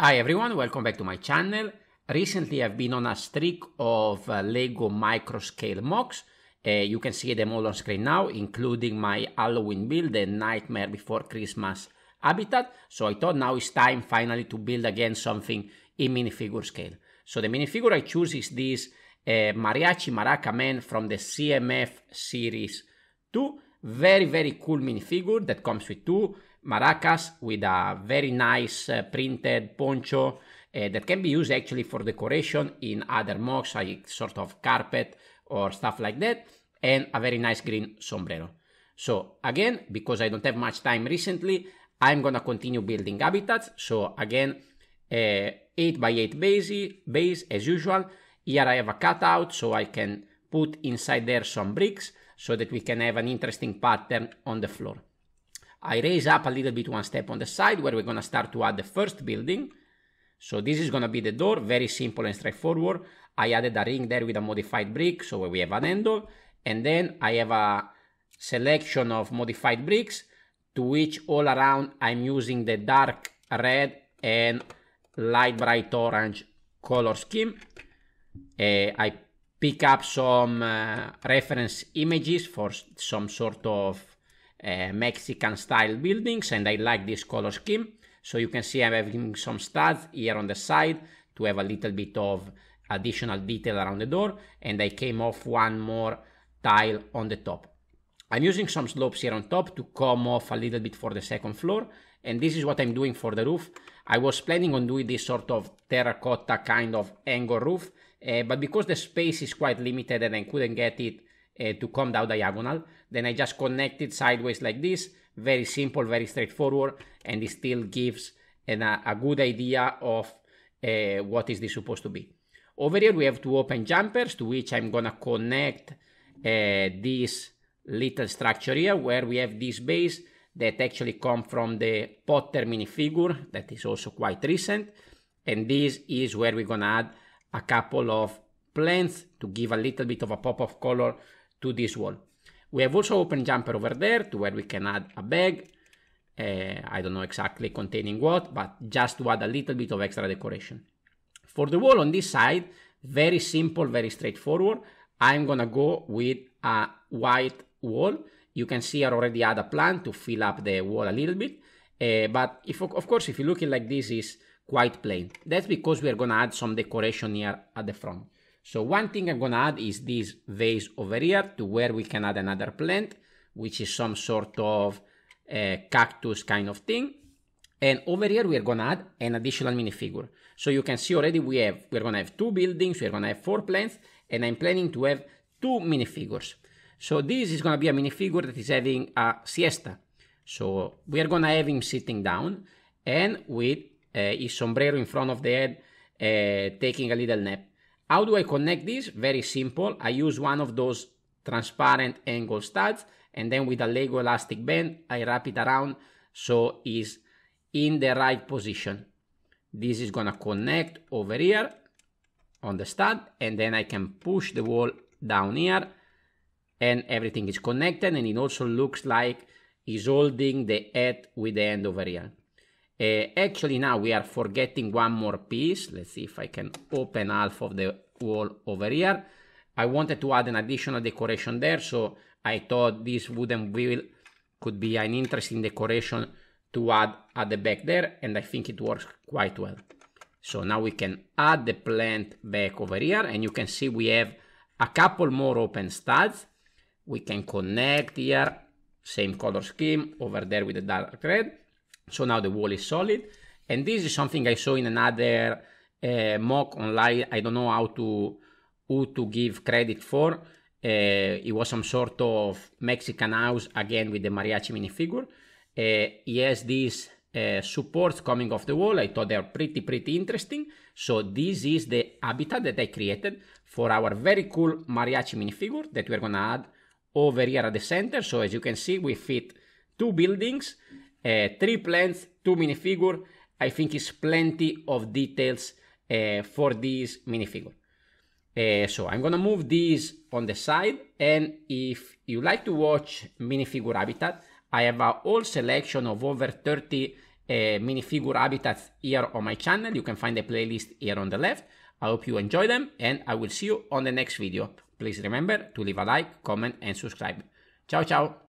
Hi everyone, welcome back to my channel. Recently I've been on a streak of uh, LEGO microscale MOCs. Uh, you can see them all on screen now, including my Halloween build, the Nightmare Before Christmas habitat. So I thought now it's time finally to build again something in minifigure scale. So the minifigure I choose is this uh, Mariachi Maraca Man from the CMF series 2. Very, very cool minifigure that comes with two maracas with a very nice uh, printed poncho uh, that can be used actually for decoration in other MOCs like sort of carpet or stuff like that and a very nice green sombrero. So again, because I don't have much time recently, I'm gonna continue building habitats. So again, uh, 8 by 8 base, base as usual. Here I have a cutout so I can put inside there some bricks so that we can have an interesting pattern on the floor. I raise up a little bit one step on the side where we're going to start to add the first building. So this is going to be the door, very simple and straightforward. I added a ring there with a modified brick, so we have an handle. And then I have a selection of modified bricks to which all around I'm using the dark red and light bright orange color scheme. Uh, I pick up some uh, reference images for some sort of uh, Mexican style buildings and I like this color scheme. So you can see I'm having some studs here on the side to have a little bit of additional detail around the door and I came off one more tile on the top. I'm using some slopes here on top to come off a little bit for the second floor and this is what I'm doing for the roof. I was planning on doing this sort of terracotta kind of angle roof uh, but because the space is quite limited and I couldn't get it uh, to come down diagonal. Then I just connect it sideways like this. Very simple, very straightforward, and it still gives an, a, a good idea of uh, what is this supposed to be. Over here we have two open jumpers to which I'm gonna connect uh, this little structure here where we have this base that actually come from the Potter minifigure that is also quite recent and this is where we're gonna add a couple of plants to give a little bit of a pop of color to this wall. We have also open jumper over there to where we can add a bag. Uh, I don't know exactly containing what, but just to add a little bit of extra decoration. For the wall on this side, very simple, very straightforward. I'm gonna go with a white wall. You can see I already had a plan to fill up the wall a little bit. Uh, but if of course, if you look at like this, is quite plain. That's because we are gonna add some decoration here at the front. So one thing I'm gonna add is this vase over here to where we can add another plant, which is some sort of uh, cactus kind of thing. And over here, we're gonna add an additional minifigure. So you can see already we have, we're gonna have two buildings, we're gonna have four plants, and I'm planning to have two minifigures. So this is gonna be a minifigure that is having a siesta. So we are gonna have him sitting down and with uh, his sombrero in front of the head, uh, taking a little nap. How do I connect this? Very simple. I use one of those transparent angle studs and then with a Lego elastic band, I wrap it around so it's in the right position. This is gonna connect over here on the stud and then I can push the wall down here and everything is connected and it also looks like he's holding the head with the end over here. Uh, actually now we are forgetting one more piece. Let's see if I can open half of the wall over here. I wanted to add an additional decoration there, so I thought this wooden wheel could be an interesting decoration to add at the back there, and I think it works quite well. So now we can add the plant back over here, and you can see we have a couple more open studs. We can connect here, same color scheme over there with the dark red so now the wall is solid. And this is something I saw in another uh, MOC online. I don't know how to who to give credit for. Uh, it was some sort of Mexican house again with the mariachi minifigure. Uh, he has these uh, supports coming off the wall. I thought they are pretty pretty interesting. So this is the habitat that I created for our very cool mariachi minifigure that we're gonna add over here at the center. So as you can see, we fit two buildings uh, three plants, two minifigure. I think is plenty of details uh, for this minifigure. Uh, so I'm gonna move these on the side and if you like to watch minifigure habitat, I have a whole selection of over 30 uh, minifigure habitats here on my channel. You can find the playlist here on the left. I hope you enjoy them and I will see you on the next video. Please remember to leave a like, comment and subscribe. Ciao ciao!